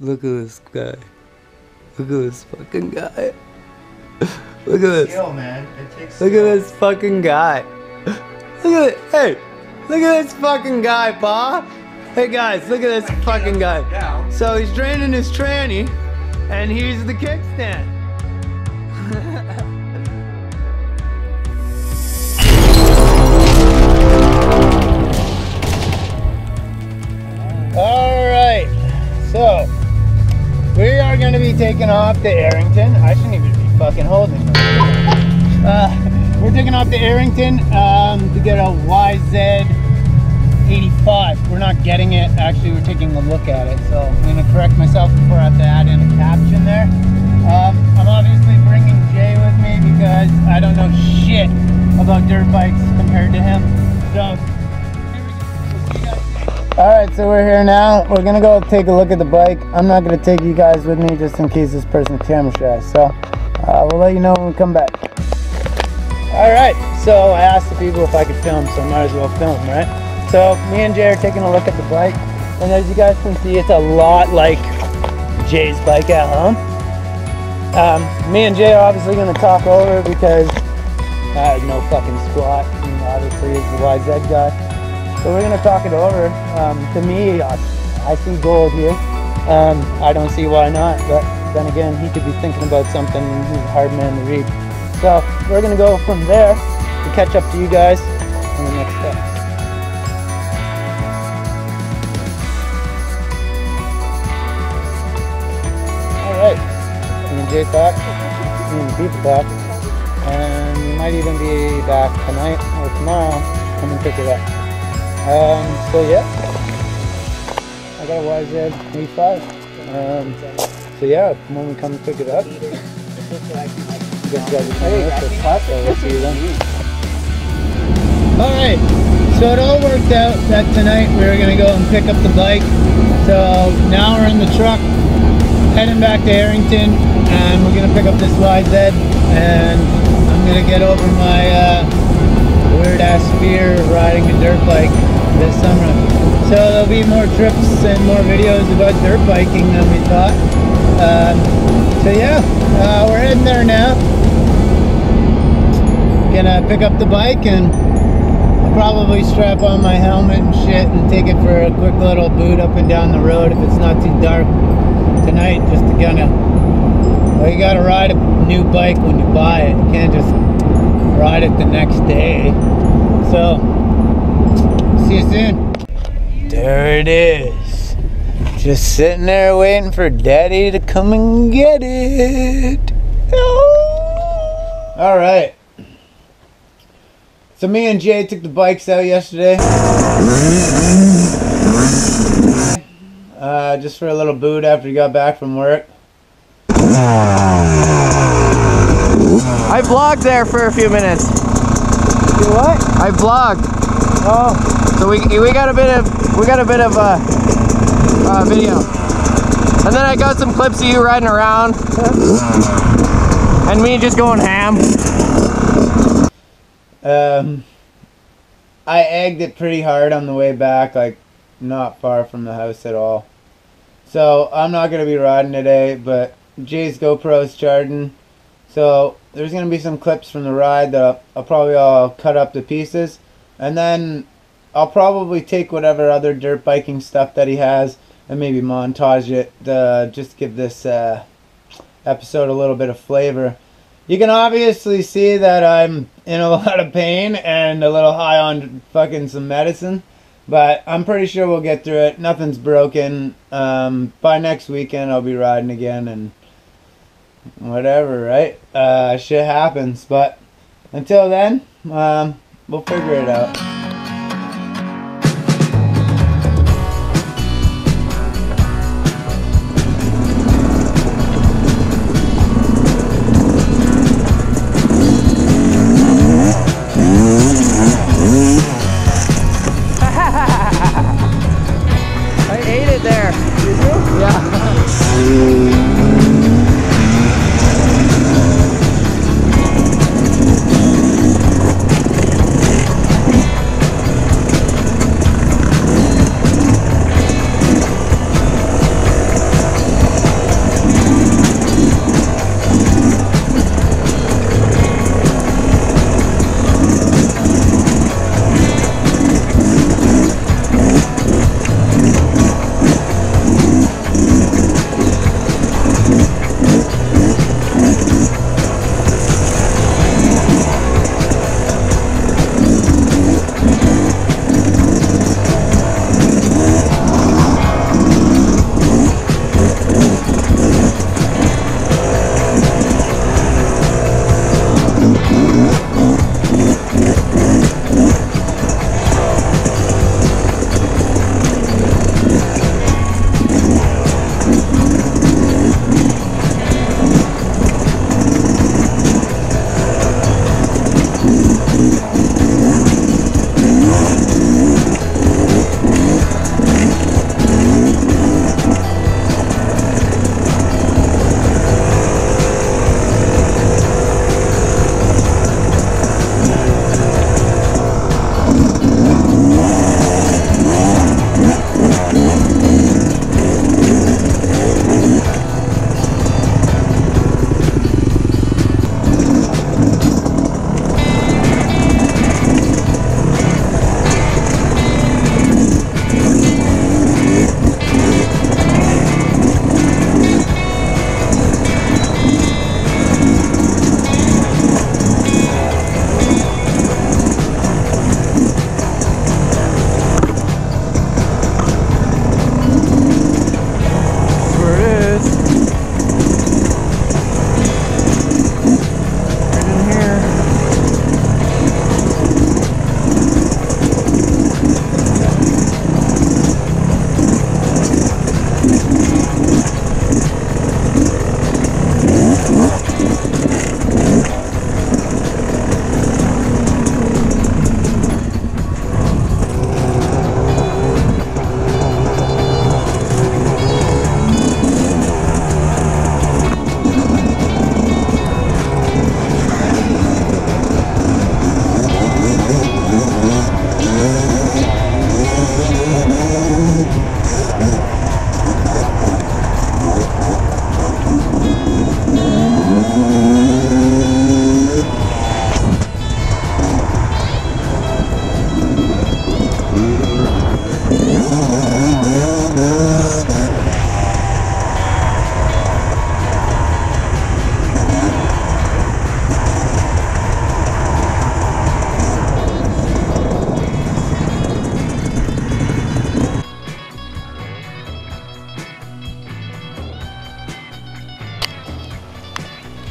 Look at this guy. Look at this fucking guy. Look at this. Skill, man. It takes Look at this fucking guy. Look at it. Hey, look at this fucking guy, pa. Hey guys, look at this fucking guy. down. So he's draining his tranny, and here's the kickstand. All right, so we are going to be taking off to Arrington. I shouldn't even be fucking holding. this. Uh, we're taking off to Arrington um, to get a YZ 85. We're not getting it. Actually, we're taking a look at it. So I'm going to correct myself before I have to add in a caption there. Um, I'm obviously bringing Jay with me because I don't know shit about dirt bikes compared to him. So all right, so we're here now. We're gonna go take a look at the bike. I'm not gonna take you guys with me just in case this person's camera shy. So uh, we'll let you know when we come back. All right, so I asked the people if I could film, so I might as well film, right? So me and Jay are taking a look at the bike, and as you guys can see, it's a lot like Jay's bike at home. Um, me and Jay are obviously gonna talk over because I had no fucking squat, and obviously he's the YZ guy. So we're gonna talk it over. Um, to me, I, I see gold here. Um, I don't see why not, but then again, he could be thinking about something. He's a hard man to read. So we're gonna go from there to catch up to you guys in the next step. All right, me and Jay talk, me and people talk, and we might even be back tonight or tomorrow. Come and pick it up. Um, so yeah, I got a YZ 85. Um, so yeah, when we come and pick it up, you guys are coming up for class, so we'll see you then. Alright, so it all worked out that tonight we were gonna go and pick up the bike. So now we're in the truck, heading back to Harrington, and we're gonna pick up this YZ, and I'm gonna get over my uh, weird ass fear of riding a dirt bike this summer. So there'll be more trips and more videos about dirt biking than we thought. Um, so yeah, uh, we're heading there now. Gonna pick up the bike and probably strap on my helmet and shit and take it for a quick little boot up and down the road if it's not too dark tonight just to kind of well you gotta ride a new bike when you buy it you can't just ride it the next day so see you soon there it is just sitting there waiting for daddy to come and get it all right so me and Jay took the bikes out yesterday. Uh, just for a little boot after we got back from work. I vlogged there for a few minutes. You what? I vlogged, Oh, we we got a bit of we got a bit of uh, uh, video, and then I got some clips of you riding around, and me just going ham. um, I egged it pretty hard on the way back, like not far from the house at all. So I'm not gonna be riding today, but Jay's GoPro's charging. So there's gonna be some clips from the ride that I'll, I'll probably all cut up to pieces, and then I'll probably take whatever other dirt biking stuff that he has and maybe montage it to just give this uh, episode a little bit of flavor. You can obviously see that I'm in a lot of pain and a little high on fucking some medicine, but I'm pretty sure we'll get through it. Nothing's broken. Um, by next weekend, I'll be riding again and whatever, right? Uh, shit happens, but until then, um, we'll figure it out.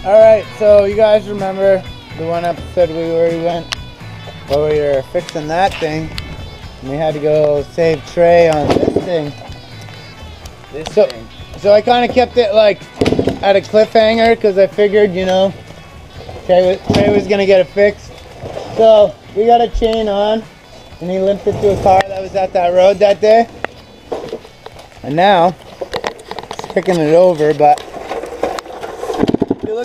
All right, so you guys remember the one episode we where we went where we were fixing that thing, and we had to go save Trey on this thing. This So- So I kind of kept it like at a cliffhanger because I figured, you know, Trey was, Trey was gonna get it fixed. So we got a chain on, and he limped it to a car that was at that road that day. And now, it's picking it over, but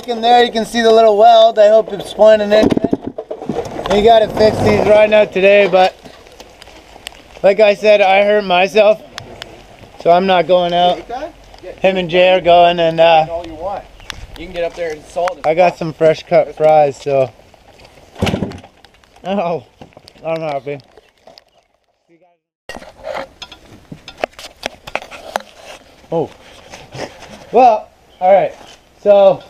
look in there, you can see the little weld. I hope it's pointing in. He got to fix these right now today, but like I said, I hurt myself, so I'm not going out. Him and Jay are going, and uh, you. Can get up there and salt it. I got some fresh cut fries, so. Oh, I'm happy. Oh. Well, alright. So,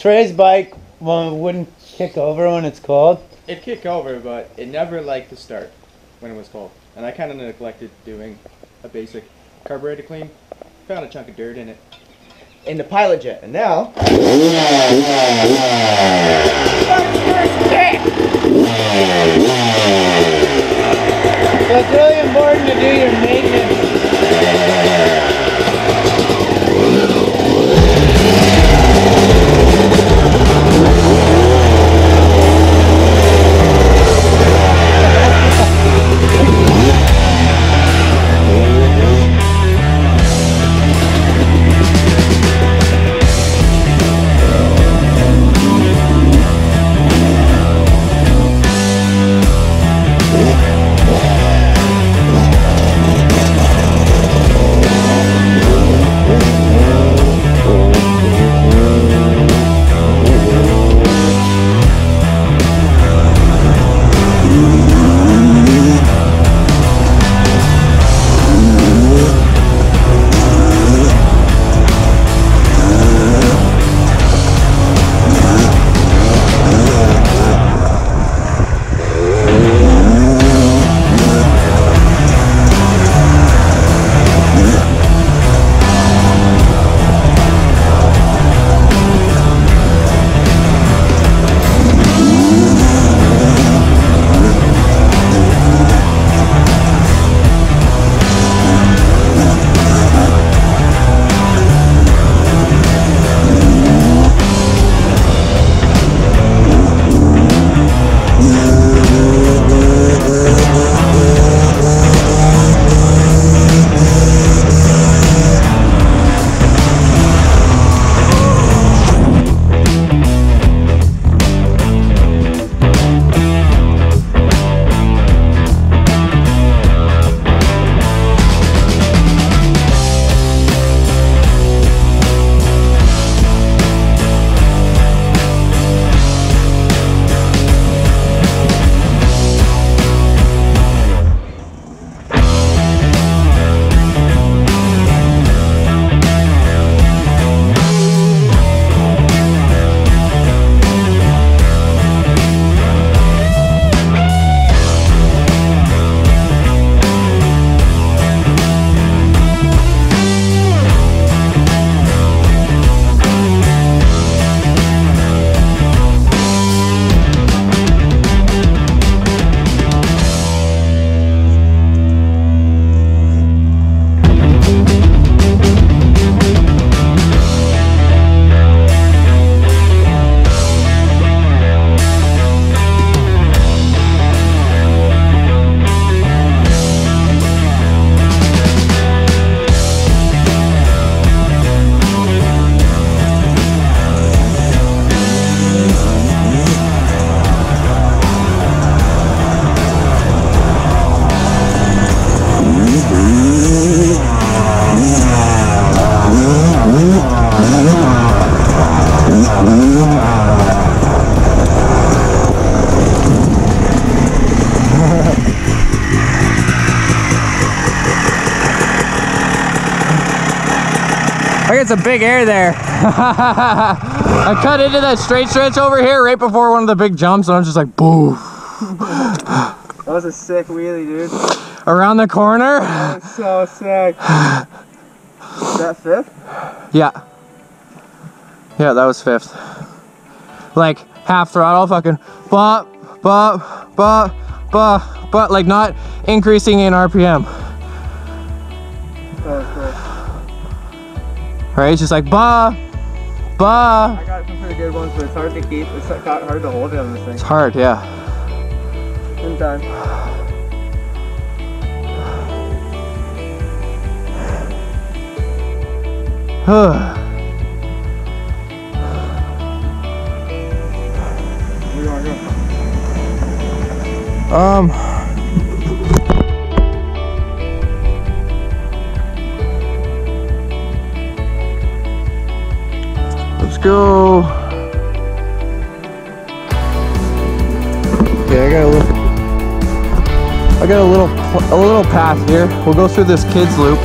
Trey's bike well, wouldn't kick over when it's cold. It kicked over, but it never liked to start when it was cold. And I kind of neglected doing a basic carburetor clean. Found a chunk of dirt in it. in the pilot jet, and now So it's really important to do your maintenance. Big air there. I cut into that straight stretch over here right before one of the big jumps, and I'm just like, boo. That was a sick wheelie, dude. Around the corner. That's so sick. Is that fifth? Yeah. Yeah, that was fifth. Like half throttle, fucking bop, bop, bop, bop, but like not increasing in RPM. Right? It's just like ba, ba. I got some pretty good ones, but it's hard to keep. It's got hard to hold it on this It's hard, yeah. Time. Where do you want to go? um. Go. Okay, I got a little. I got a little a little path here. We'll go through this kids loop.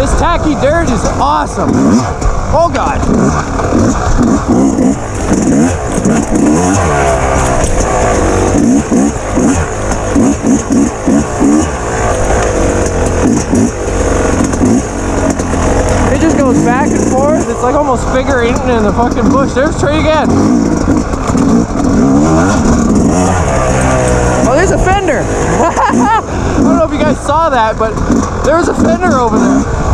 This tacky dirt is awesome. Oh god. It just goes back and forth. It's like almost figure in the fucking bush. There's Trey again. Oh, there's a fender. I don't know if you guys saw that, but there was a fender over there.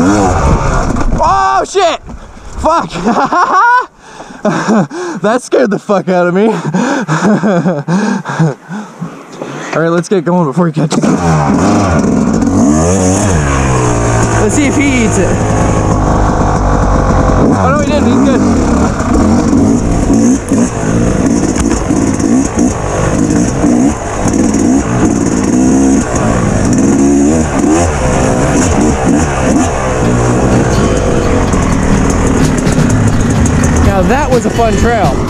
Oh shit! Fuck! that scared the fuck out of me. All right, let's get going before he catches it. Let's see if he eats it. Oh no, he didn't. He's good. Was a fun trail.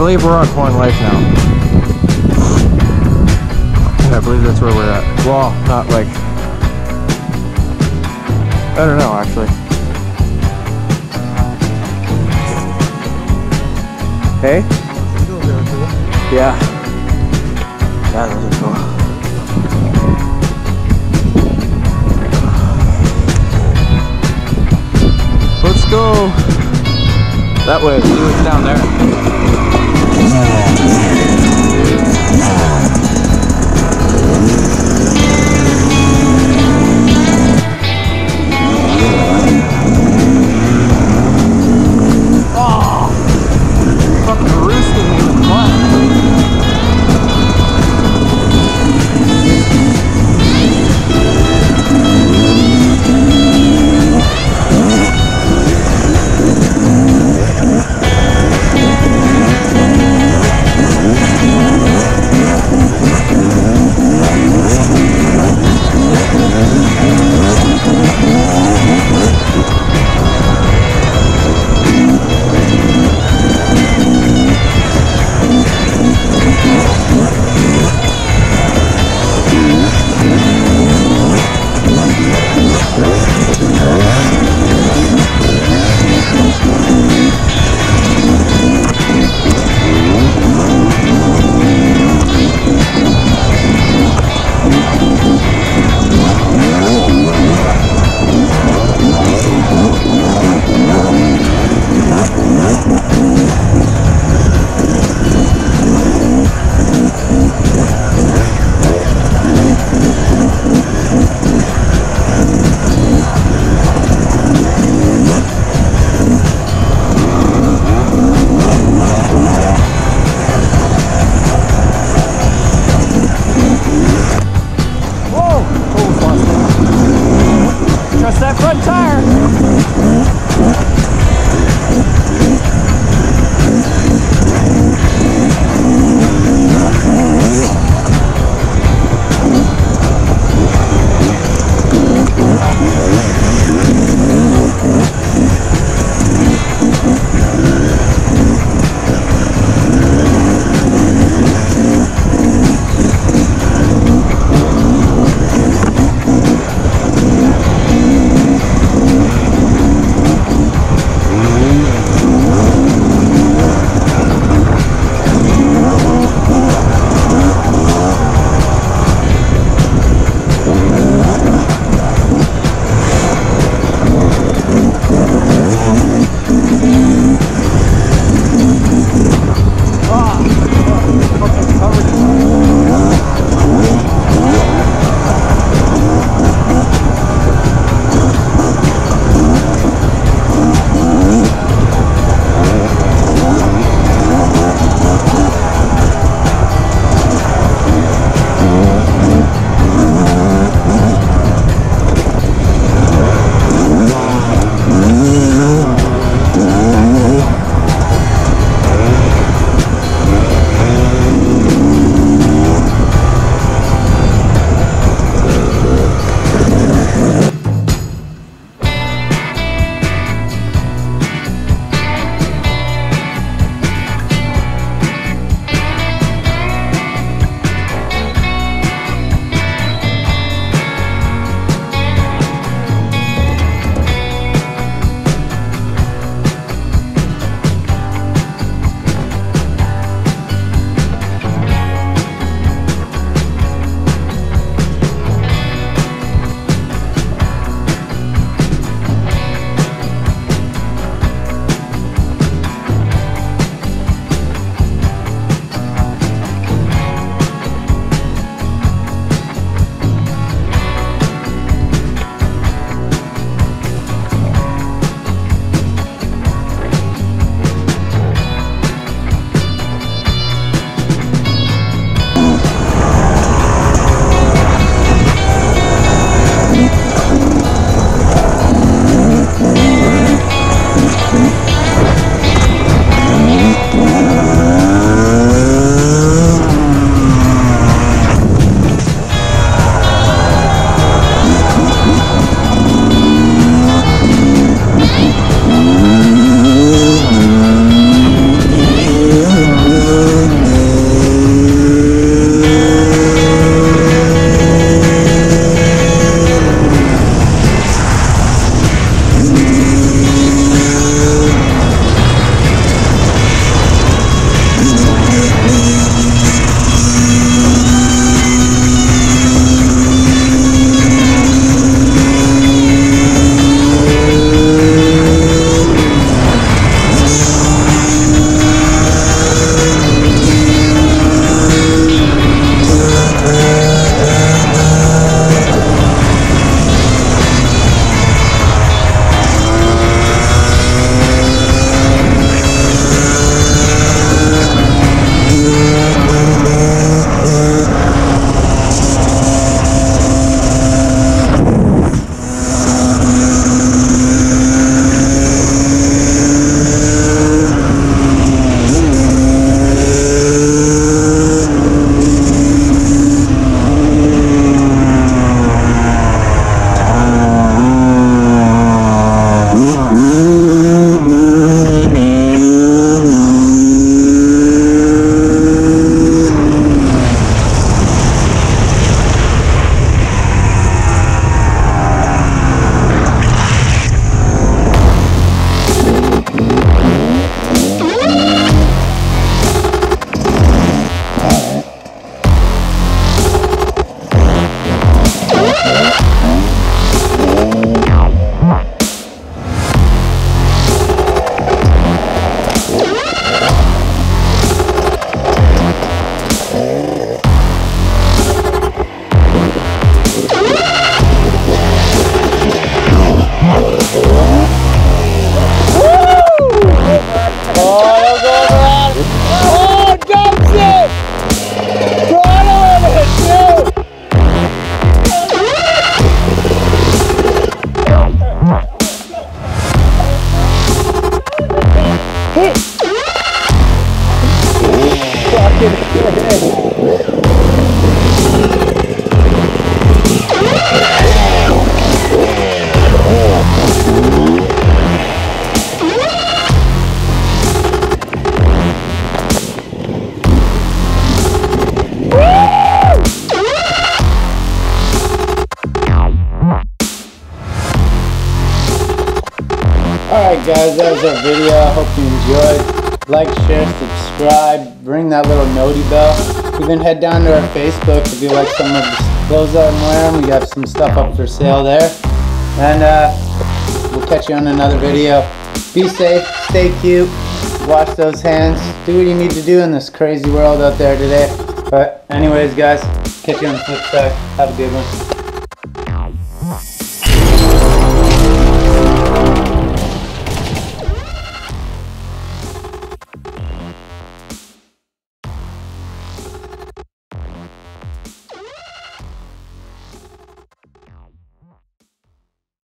Believe we're on Point Life now. And I believe that's where we're at. Well, not like. I don't know actually. Hey? Yeah. Yeah, those cool. Let's go that way. See what's down there. Oh, fucking roosting in the butt. Whoa! Oh, busted. Trust that front tire. Alright guys, that was our video. I hope you enjoyed. Like, share, subscribe, ring that little noti bell. Even head down to our Facebook if you like some of the clothes that I'm wearing. We got some stuff up for sale there. And uh, catch you on another video. Be safe, stay cute, wash those hands, do what you need to do in this crazy world out there today. But anyways guys, catch you on the flip side. Have a good one.